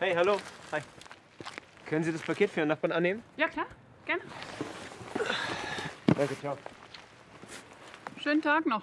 Hey, hallo. Hi. Können Sie das Paket für Ihren Nachbarn annehmen? Ja, klar. Gerne. Danke, ciao. Schönen Tag noch.